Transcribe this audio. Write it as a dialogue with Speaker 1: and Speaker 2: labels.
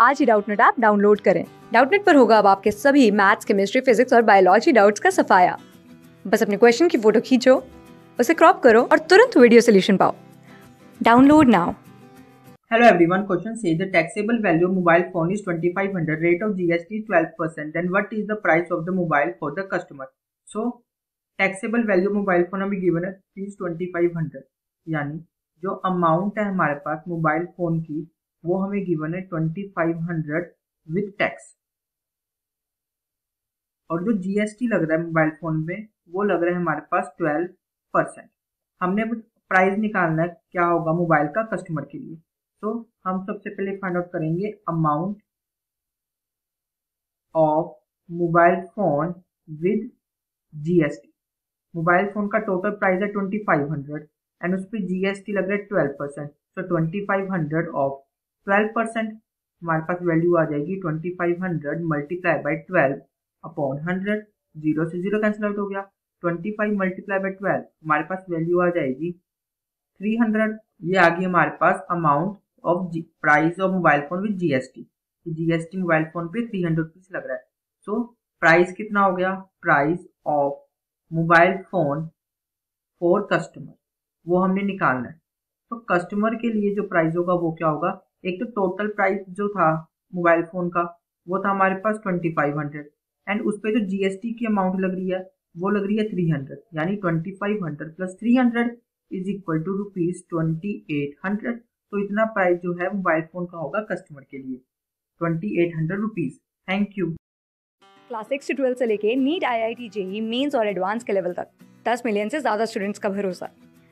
Speaker 1: आज ही Doubtnut app download करें डाउटनेट पर होगा अब आपके सभी मैथ्स केमिस्ट्री फिजिक्स और बायोलॉजी डाउट्स का सफाया बस अपने क्वेश्चन की फ़ोटो खींचो उसे क्रॉप करो और तुरंत वीडियो सोल्यूशन पाओ download now
Speaker 2: Hello everyone, question says the taxable value of mobile phone is 2500, rate of GST is 12%, then what is the price of the mobile for the customer? So, taxable value of mobile phone हमें given है is 2500, यानी जो amount है हमारे पास mobile phone की वो हमें given है 2500 विद टैक्स और जो जीएसटी लग रहा है मोबाइल फ़ोन में, वो लग रहा है हमारे पास 12 परसेंट हमने प्राइस निकालना है क्या होगा मोबाइल का कस्टमर के लिए. तो हम सबसे पहले फाइंड आउट करेंगे amount of mobile phone with GST mobile phone का टोटल प्राइस है ट्वेंटी फाइव हंड्रेड एंड उस पर जीएसटी लग रहा है twelve percent so twenty five hundred of twelve percent हमारे पास वैल्यू आ जाएगी twenty five hundred multiply by twelve upon hundred zero से ज़ीरो कैंसिल आउट हो गया। Twenty five multiply by twelve हमारे पास वैल्यू आ जाएगी थ्री हंड्रेड ये आ गई हमारे पास amount of price of mobile phone with GST GST mobile phone पे थ्री हंड्रेड रुपीज़ लग रहा है। सो प्राइस कितना हो गया? Price of mobile phone for customer वो हमने निकालना है। तो कस्टमर के लिए जो प्राइस होगा, वो क्या होगा? एक तो टोटल प्राइस जो था मोबाइल फ़ोन का, वो था हमारे पास ट्वेंटी फाइव हंड्रेड एंड उस पर जो जीएसटी की अमाउंट लग रही है, वो लग रही है थ्री हंड्रेड यानी twenty five hundred plus three hundred is equal to rupees twenty eight hundred तो इतना प्राइस जो है मोबाइल फ़ोन का होगा कस्टमर के लिए twenty eight hundred rupees thank you
Speaker 1: class six से ट्वेल्थ से लेके NEET I I T JEE Mains और एडवांस के लेवल तक, दस मिलियन से ज़्यादा स्टूडेंट्स का भरोसा।